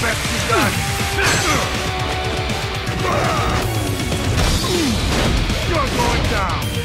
best you got. You're going down.